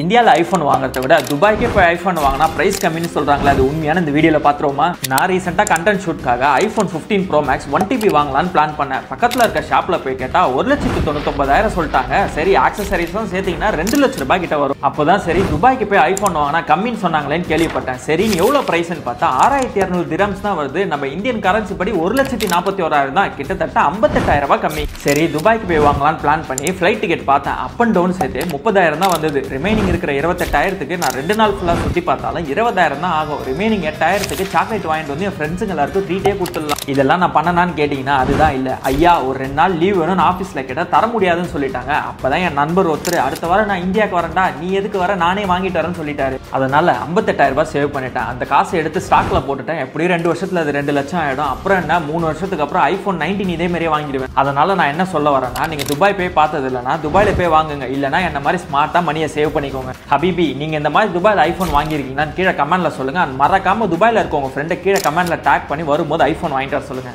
இந்தியாவில் ஐஃபோன் வாங்குறத விட துபாய்க்கு போய் ஐஃபோன் வாங்கினா ப்ரைஸ் கம்மின்னு சொல்கிறாங்களே அது உண்மையான இந்த வீடியோவில் பார்த்துருவோமா நான் ரீசெண்டாக content ஷூட்காக iPhone fifteen pro max one TB வாங்கலாம்னு பிளான் பண்ணேன். பக்கத்தில் இருக்க ஷாப்பில் போய் கேட்டால் ஒரு லட்சத்து தொண்ணூத்தொம்பதாயிரம் சொல்லிட்டாங்க. சரி ஆக்சசரிஸும் சேர்த்திங்கன்னா ரெண்டு லட்ச ரூபாய் கிட்ட வரும். அப்போ தான் சரி துபாய்க்கு போய் ஐஃபோன் வாங்கினா கம்மின்னு சொன்னாங்களேன்னு கேள்விப்பட்டேன். சரி எவ்வளோ ப்ரைஸ்னு பார்த்தா ஆறாயிரத்தி இரநூறு திரம்ஸ் தான் வருது. நம்ம இந்தியன் கரன்சி படி ஒரு லட்சத்தி நாற்பத்தி ஓராயிரம் தான். கிட்டத்தட்ட ஐம்பத்தெட்டாயிரம் ரூபாய் கம்மி. சரி துபாய்க்கு போய் வாங்கலாம்னு பிளான் பண்ணி ஃப்ளைட் டிக்கெட் பார்த்தேன். அப் அண்ட் டவுன் சேர்த்து முப்பதாயிரம் தான் வந்தது. ரிமைனிங் இருக்கிற இருபத்தெட்டாயிரத்துக்கு நான் ரெண்டு நாள் ஃபுல்லாக சுற்றி பார்த்தாலும் இருபதாயிரம் தான் ஆகும். ரிமைனிங் எட்டாயிரத்துக்கு சாக்லேட் வாங்கிட்டு வந்து என் ஃப்ரெண்ட்ஸுங்க எல்லாருக்கும் ட்ரீட்டே கொடுத்துடலாம். இதெல்லாம் நான் பண்ணனான்னு கேட்டிங்கன்னா அதுதான் இல்லை. ஐயா ஒரு ரெண்டு நாள் லீவ் நான் ஆஃபீஸில் கேட்டால் தர முடியாதுன்னு சொல்லிட்டாங்க. அப்போ தான் என் நண்பர் ஒருத்தர் அடுத்த வாரம் நான் இந்தியாவுக்கு வரேன்டா நீ எதுக்கு வர? நானே வாங்கிட்டு வரேன்னு சொல்லிட்டாரு. அதனால் ஐம்பத்தெட்டாயிரம் ரூபாய் சேவ் பண்ணிட்டேன். அந்த காசை எடுத்து ஸ்டாக்ல போட்டுட்டேன். எப்படியும் ரெண்டு வருஷத்தில் அது ரெண்டு லட்சம் ஆகிடும் அப்புறம் என்ன? மூணு வருஷத்துக்கு அப்புறம் ஐஃபோன் நைன்டீன் இதே மாதிரியே வாங்கிடுவேன். அதனால் நான் என்ன சொல்ல வரேன்னா நீங்கள் துபாய் போய் பார்த்தது இல்லைனா போய் வாங்குங்க. இல்லைனா என்ன மாதிரி ஸ்மார்ட்டாக மணியை சேவ் பண்ணிக்கோங்க ஹபிபி நீங்க இந்த மாதிரி துபாயில் ஐஃபோன் வாங்கியிருக்கீங்களான்னு கீழே கமெண்ட்ல சொல்லுங்க. மறக்காமல் மறக்காம துபாயில இருக்க உங்க ஃப்ரெண்டை கீழே கமெண்ட்ல டேக் பண்ணி வரும்போது ஐஃபோன் வாங்கிட்டு வர சொல்லுங்க.